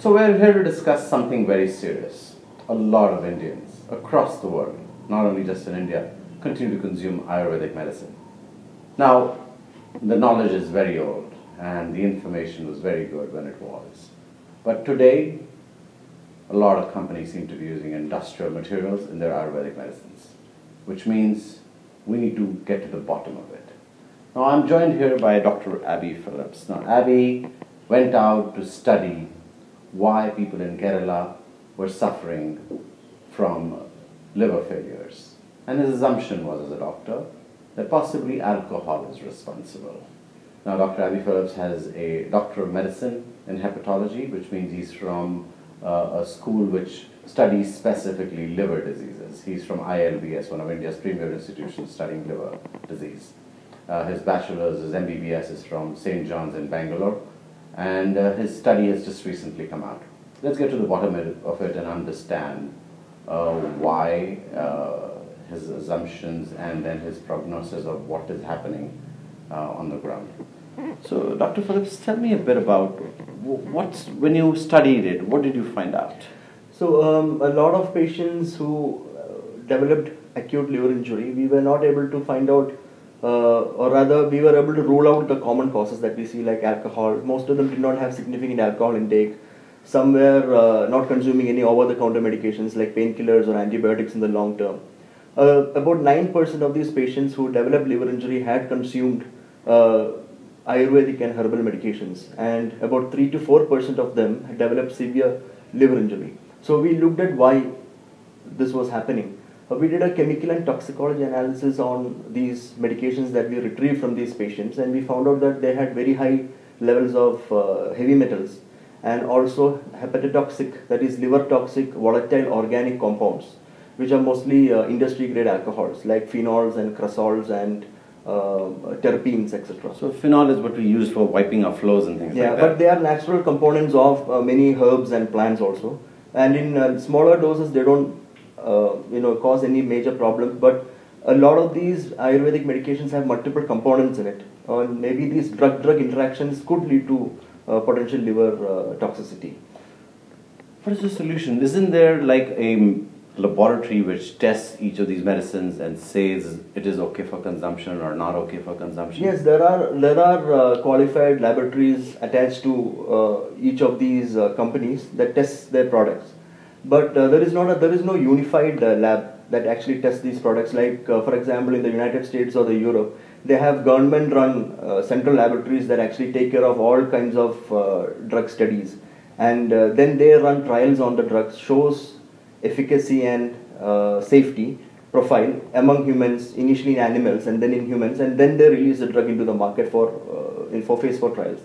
So we're here to discuss something very serious. A lot of Indians across the world, not only just in India, continue to consume Ayurvedic medicine. Now, the knowledge is very old and the information was very good when it was. But today, a lot of companies seem to be using industrial materials in their Ayurvedic medicines, which means we need to get to the bottom of it. Now, I'm joined here by Dr. Abby Philips. Now, Abby went out to study why people in Kerala were suffering from liver failures. And his assumption was, as a doctor, that possibly alcohol is responsible. Now, Dr. Abby Philips has a Doctor of Medicine in Hepatology, which means he's from uh, a school which studies specifically liver diseases. He's from ILBS, one of India's premier institutions studying liver disease. Uh, his bachelor's, his MBBS is from St. John's in Bangalore, and uh, his study has just recently come out. Let's get to the bottom of it and understand uh, why uh, his assumptions and then his prognosis of what is happening uh, on the ground. So, Dr. Philips, tell me a bit about what's when you studied it. What did you find out? So, um, a lot of patients who uh, developed acute liver injury, we were not able to find out, uh, or rather, we were able to rule out the common causes that we see, like alcohol. Most of them did not have significant alcohol intake. Some were uh, not consuming any over-the-counter medications like painkillers or antibiotics in the long term. Uh, about 9% of these patients who developed liver injury had consumed uh, Ayurvedic and herbal medications, and about 3 to 4% of them had developed severe liver injury. So we looked at why this was happening. Uh, we did a chemical and toxicology analysis on these medications that we retrieved from these patients, and we found out that they had very high levels of uh, heavy metals and also hepatotoxic, that is liver toxic volatile organic compounds, which are mostly uh, industry grade alcohols like phenols and cresols and uh, terpenes, etc. So phenol is what we use for wiping our floors and things yeah, like that. but they are natural components of uh, many herbs and plants also. And in uh, smaller doses, they don't, you know, cause any major problem. But a lot of these Ayurvedic medications have multiple components in it, and maybe these drug-drug interactions could lead to uh, potential liver uh, toxicity. What is the solution? Isn't there like a laboratory which tests each of these medicines and says it is okay for consumption or not okay for consumption? Yes, there are there are uh, qualified laboratories attached to uh, each of these uh, companies that test their products, but uh, there is not a, there is no unified uh, lab that actually tests these products. Like uh, for example, in the United States or the Europe, they have government-run central laboratories that actually take care of all kinds of drug studies, and then they run trials on the drugs, shows efficacy and safety profile among humans, initially in animals and then in humans, and then they release the drug into the market for, uh, in, for phase 4 trials.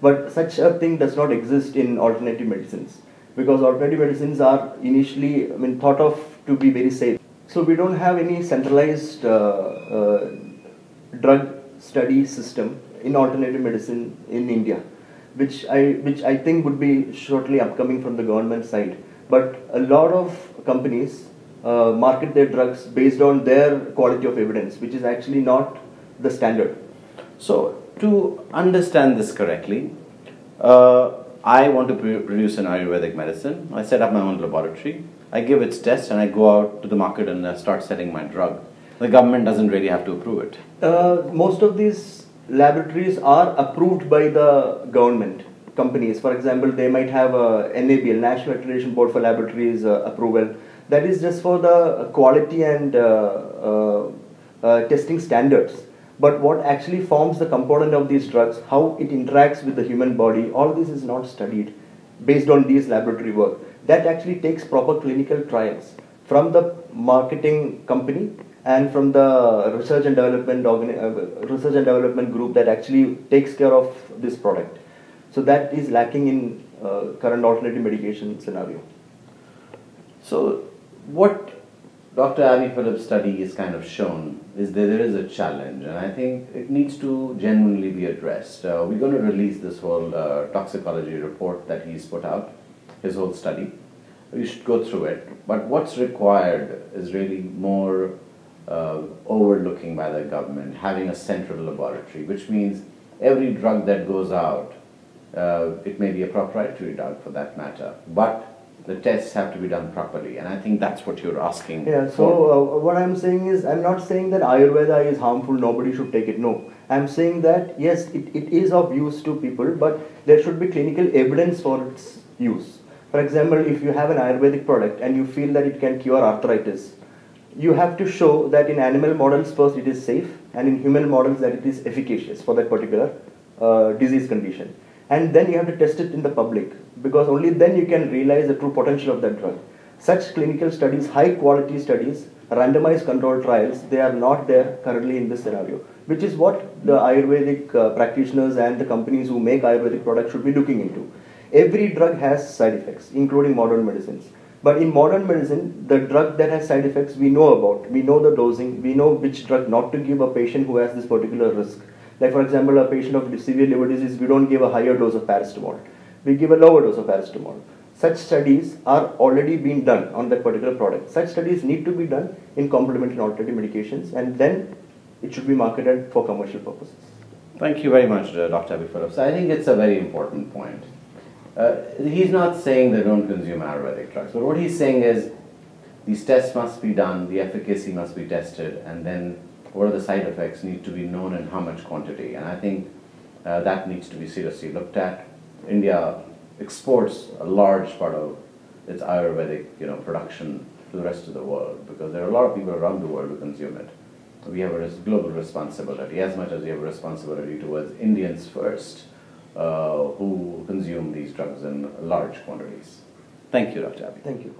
But such a thing does not exist in alternative medicines because alternative medicines are initially I mean, thought of to be very safe. So we don't have any centralized uh, uh drug study system in alternative medicine in India, which I, which I think would be shortly upcoming from the government side. But a lot of companies uh, market their drugs based on their quality of evidence, which is actually not the standard. So, to understand this correctly, uh, I want to produce an Ayurvedic medicine. I set up my own laboratory. I give its test and I go out to the market and I start selling my drug. The government doesn't really have to approve it. Uh, most of these laboratories are approved by the government companies. For example, they might have a NABL, National Accreditation Board for Laboratories uh, approval. That is just for the quality and uh, uh, uh, testing standards. But what actually forms the component of these drugs, how it interacts with the human body, all this is not studied based on these laboratory work. That actually takes proper clinical trials from the marketing company and from the research and development uh, research and development group that actually takes care of this product. So that is lacking in uh, current alternative medication scenario. So what Dr. Abby Philips' study is kind of shown is that there is a challenge, and I think it needs to genuinely be addressed. Uh, we're going to release this whole uh, toxicology report that he's put out, his whole study. You should go through it. But what's required is really more uh, overlooking by the government, having a central laboratory, which means every drug that goes out Uh, it may be a proprietary drug for that matter, but the tests have to be done properly, and I think that's what you're asking. Yeah, so uh, what I'm saying is, I'm not saying that Ayurveda is harmful, nobody should take it. No. I'm saying that, yes, it, it is of use to people, but there should be clinical evidence for its use. For example, if you have an Ayurvedic product and you feel that it can cure arthritis, you have to show that in animal models first it is safe and in human models that it is efficacious for that particular uh, disease condition and then you have to test it in the public because only then you can realize the true potential of that drug. Such clinical studies, high quality studies, randomized controlled trials, they are not there currently in this scenario, which is what the Ayurvedic uh, practitioners and the companies who make Ayurvedic products should be looking into. Every drug has side effects, including modern medicines. But in modern medicine, the drug that has side effects we know about. We know the dosing, we know which drug not to give a patient who has this particular risk. Like for example, a patient of severe liver disease, we don't give a higher dose of paracetamol. We give a lower dose of paracetamol. Such studies are already being done on that particular product. Such studies need to be done in complementary and alternative medications and then it should be marketed for commercial purposes. Thank you very much, Dr. Abby Philips. I think it's a very important point. Uh, he's not saying they don't consume Ayurvedic drugs, but what he's saying is these tests must be done, the efficacy must be tested, and then what are the side effects need to be known and how much quantity. And I think uh, that needs to be seriously looked at. India exports a large part of its Ayurvedic you know, production to the rest of the world because there are a lot of people around the world who consume it. We have a global responsibility as much as we have a responsibility towards Indians first uh, who consume these drugs in large quantities. Thank you, Dr. Abby. Thank you.